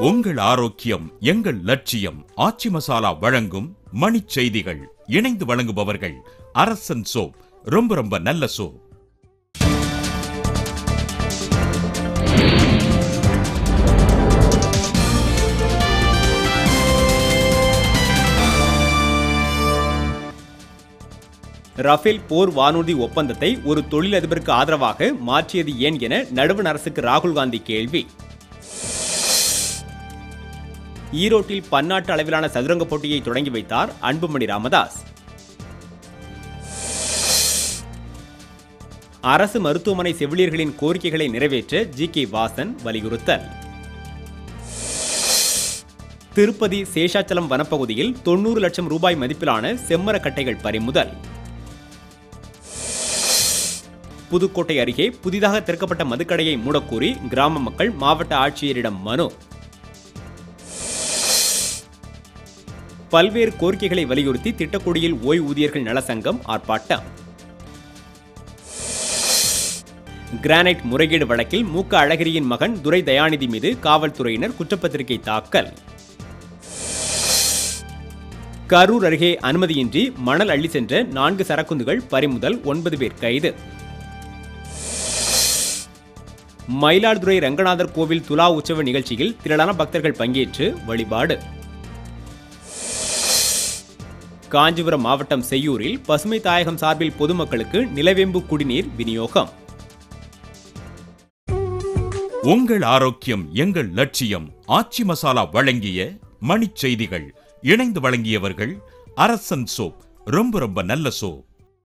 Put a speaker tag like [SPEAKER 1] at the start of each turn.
[SPEAKER 1] உங்கள் ஆரோக்கியம் எங்கள் லட்சியம் ஆச்சி மசாலா வழங்கும் மணி செய்திகள் இணைந்து வழங்குபவர்கள் அரசன் சோப் ரொம்ப ரொம்ப நல்ல சோப்.
[SPEAKER 2] ரஃபேல் போர் வானூர்தி ஒப்பந்தத்தை ஒரு தொழிலதிபருக்கு ஆதரவாக மாற்றியது ஏன் என நடுவண் அரசுக்கு ராகுல் காந்தி கேள்வி. ஈரோட்டில் பன்னாட்டு அளவிலான சதுரங்க போட்டியை தொடங்கி வைத்தார் அன்புமணி ராமதாஸ். அரசு மருத்துவமனை செவிலியர்களின் கோரிக்கைகளை நிறைவேற்ற ஜி கே வாசன் வலியுறுத்தல். திருப்பதி சேஷாச்சலம் வனப்பகுதியில் தொண்ணூறு லட்சம் ரூபாய் மதிப்பிலான செம்மரக்கட்டைகள் பறிமுதல். புதுக்கோட்டை அருகே புதிதாக திறக்கப்பட்ட மதுக்கடையை மூடக்கோரி கிராம மக்கள் மாவட்ட ஆட்சியரிடம் மனு. பல்வேறு கோரிக்கைகளை வலியுறுத்தி திட்டக்குடியில் ஓய்வூதியர்கள் நலசங்கம் ஆர்ப்பாட்டம். கிரானைட் முறைகேடு வழக்கில் மூக்க அழகிரியின் மகன் துரை தயாநிதி மீது காவல்துறையினர் குற்றப்பத்திரிகை தாக்கல். கரூர் அருகே அனுமதியின்றி மணல் அள்ளி சென்ற நான்கு சரக்குந்துகள் பறிமுதல் ஒன்பது பேர் கைது. மயிலாடுதுறை ரங்கநாதர் கோவில் துலா உற்சவ நிகழ்ச்சியில் திரளான பக்தர்கள் பங்கேற்று வழிபாடு. காஞ்சிபுரம் மாவட்டம் செய்யூரில் பசுமை தாயகம் சார்பில் பொதுமக்களுக்கு நிலவேம்பு குடிநீர் விநியோகம்.
[SPEAKER 1] உங்கள் ஆரோக்கியம் எங்கள் லட்சியம் ஆச்சி மசாலா வழங்கிய மணிச் செய்திகள் இணைந்து வழங்கியவர்கள் அரசன் சோப் ரொம்ப ரொம்ப நல்ல சோப்.